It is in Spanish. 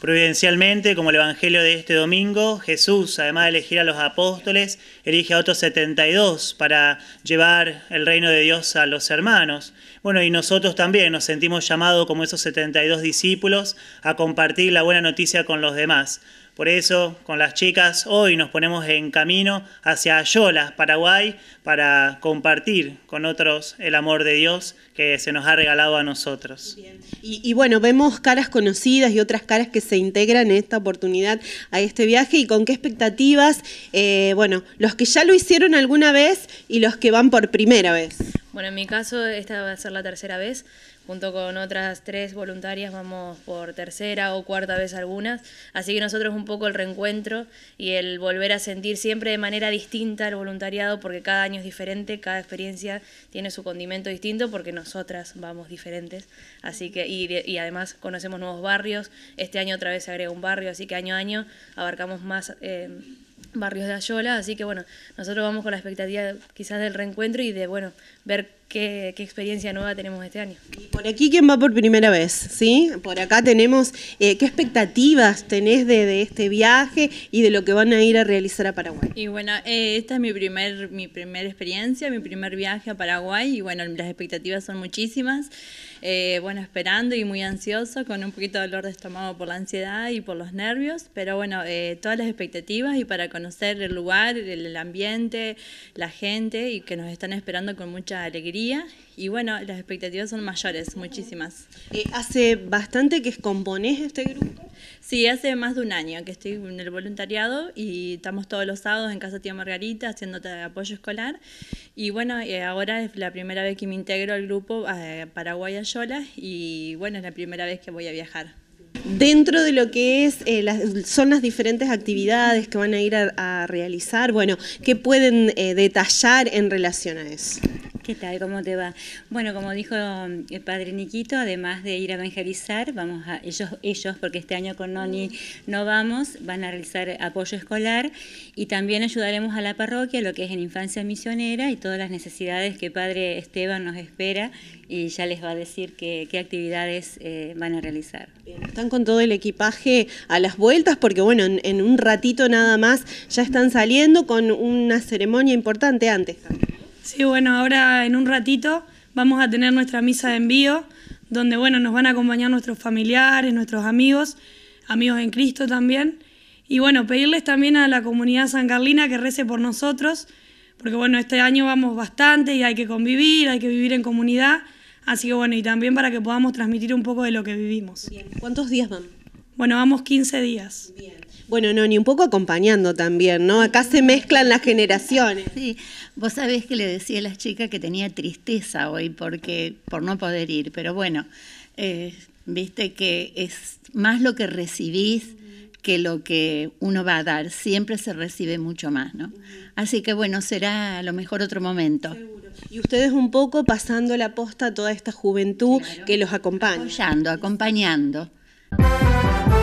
Providencialmente, como el Evangelio de este domingo, Jesús, además de elegir a los apóstoles, elige a otros 72 para llevar el reino de Dios a los hermanos. Bueno, y nosotros también nos sentimos llamados como esos 72 discípulos a compartir la buena noticia con los demás. Por eso, con las chicas, hoy nos ponemos en camino hacia Ayolas, Paraguay, para compartir con otros el amor de Dios que se nos ha regalado a nosotros. Y, bueno, vemos caras conocidas y otras caras que se integran en esta oportunidad a este viaje y con qué expectativas, eh, bueno, los que ya lo hicieron alguna vez y los que van por primera vez. Bueno, en mi caso esta va a ser la tercera vez. Junto con otras tres voluntarias vamos por tercera o cuarta vez algunas, así que nosotros un poco el reencuentro y el volver a sentir siempre de manera distinta el voluntariado, porque cada año es diferente, cada experiencia tiene su condimento distinto, porque nosotras vamos diferentes, así que, y, además conocemos nuevos barrios, este año otra vez se agrega un barrio, así que año a año abarcamos más... Eh, barrios de Ayola, así que bueno, nosotros vamos con la expectativa quizás del reencuentro y de bueno, ver qué, experiencia nueva tenemos este año. Y por aquí, ¿quién va por primera vez? ¿Sí? Por acá tenemos, eh, ¿qué expectativas tenés de, este viaje y de lo que van a ir a realizar a Paraguay? Y bueno, eh, esta es mi primer, mi primera experiencia, mi primer viaje a Paraguay y bueno, las expectativas son muchísimas. Eh, bueno, esperando y muy ansioso, con un poquito de dolor de estómago por la ansiedad y por los nervios, pero bueno, todas las expectativas y para conocer el lugar, el ambiente, la gente y que nos están esperando con mucha alegría y bueno, las expectativas son mayores, muchísimas. Eh, ¿Hace bastante que componés este grupo? Sí, hace más de un año que estoy en el voluntariado y estamos todos los sábados en Casa Tía Margarita haciendo apoyo escolar. Y bueno, eh, ahora es la primera vez que me integro al grupo eh, Paraguay Ayola y bueno, es la primera vez que voy a viajar. Dentro de lo que es, eh, las, son las diferentes actividades que van a ir a, realizar, bueno, ¿qué pueden detallar en relación a eso? ¿Qué tal? ¿Cómo te va? Bueno, como dijo el padre Niquito, además de ir a evangelizar, vamos a ellos, ellos, porque este año con Noni no vamos, van a realizar apoyo escolar y también ayudaremos a la parroquia, lo que es en infancia misionera y todas las necesidades que padre Esteban nos espera y ya les va a decir qué, actividades eh, van a realizar. Están con todo el equipaje a las vueltas porque bueno, en, en un ratito nada más ya están saliendo con una ceremonia importante antes Sí, bueno, ahora en un ratito vamos a tener nuestra misa de envío, donde bueno, nos van a acompañar nuestros familiares, nuestros amigos, amigos en Cristo también. Y bueno, pedirles también a la comunidad san carlina que rece por nosotros, porque bueno, este año vamos bastante y hay que convivir, hay que vivir en comunidad. Así que bueno, y también para que podamos transmitir un poco de lo que vivimos. ¿Cuántos días van? Bueno, vamos 15 días. Bien. Bueno, no, ni un poco acompañando también, ¿no? Acá se mezclan las generaciones. Sí, vos sabés que le decía a las chicas que tenía tristeza hoy porque por no poder ir, pero bueno, eh, viste que es más lo que recibís que lo que uno va a dar, siempre se recibe mucho más, ¿no? Así que bueno, será a lo mejor otro momento. Y ustedes un poco pasando la posta a toda esta juventud que los acompaña. Apoyando, acompañando. Música